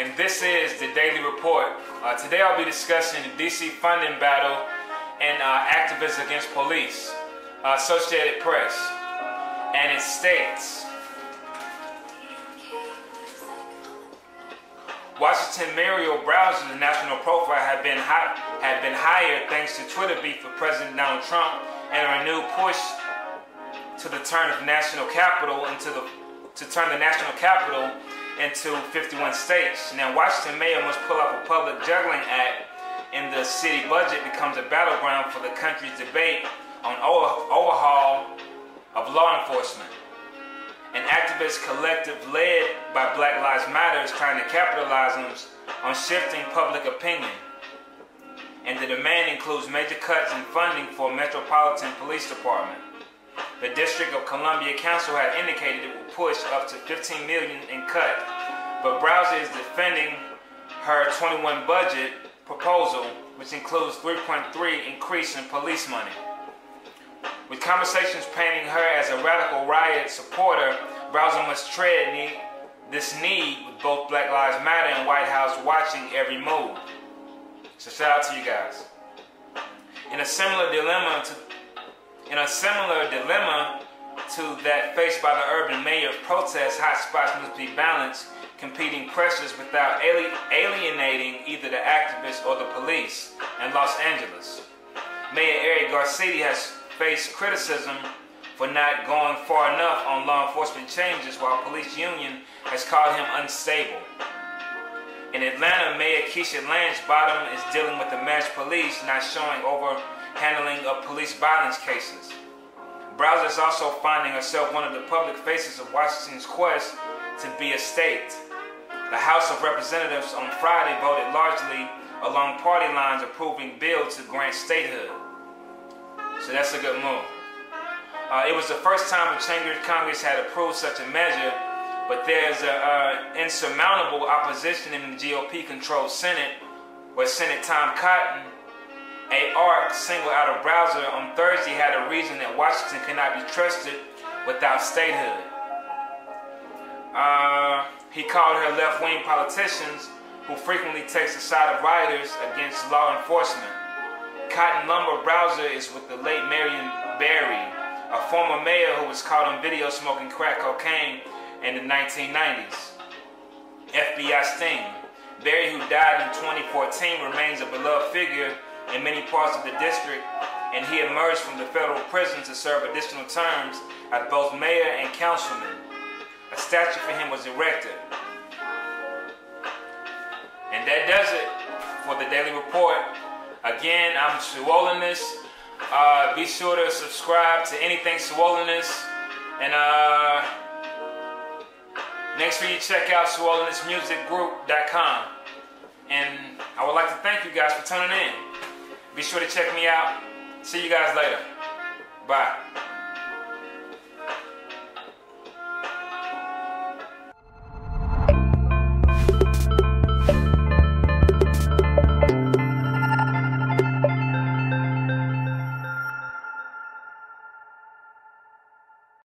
and this is the Daily Report. Uh, today I'll be discussing the DC funding battle and uh, activists against police, uh, Associated Press, and it states Washington Muriel Bowser, the national profile, had been had been hired thanks to Twitter beef with President Donald Trump and a renewed push to the turn of national capital into the to turn the national capital into 51 states. Now, Washington mayor must pull off a public juggling act and the city budget becomes a battleground for the country's debate on overhaul of law enforcement. Activist collective led by Black Lives Matter is trying to capitalize on, on shifting public opinion. And the demand includes major cuts in funding for Metropolitan Police Department. The District of Columbia Council had indicated it would push up to 15 million in cut, but Bowser is defending her 21 budget proposal, which includes 3.3 increase in police money. With conversations painting her as a radical riot supporter, Bowser must tread this need with both Black Lives Matter and White House watching every move. So shout out to you guys. In a similar dilemma to in a similar dilemma to that faced by the urban mayor protests, hotspots must be balanced, competing pressures without alienating either the activists or the police in Los Angeles. Mayor Eric Garcetti has faced criticism for not going far enough on law enforcement changes while police union has called him unstable. In Atlanta, Mayor Keisha Lance Bottom is dealing with the mass police not showing over handling of police violence cases. Bowser is also finding herself one of the public faces of Washington's quest to be a state. The House of Representatives on Friday voted largely along party lines approving bill to grant statehood. So that's a good move. Uh, it was the first time a chamber Congress had approved such a measure, but there's an insurmountable opposition in the GOP-controlled Senate, where Senate Tom Cotton a ARC single out of Bowser on Thursday had a reason that Washington cannot be trusted without statehood. Uh, he called her left-wing politicians who frequently takes the side of rioters against law enforcement. Cotton Lumber Bowser is with the late Marion Barry, a former mayor who was caught on video smoking crack cocaine in the 1990s. FBI sting. Barry, who died in 2014, remains a beloved figure in many parts of the district, and he emerged from the federal prison to serve additional terms as both mayor and councilman. A statue for him was erected. And that does it for the Daily Report. Again, I'm Suoletnes. Uh, be sure to subscribe to anything Suoletnes. And uh, next week, you check out SuoletnesMusicGroup.com. And I would like to thank you guys for tuning in. Be sure to check me out. See you guys later. Bye.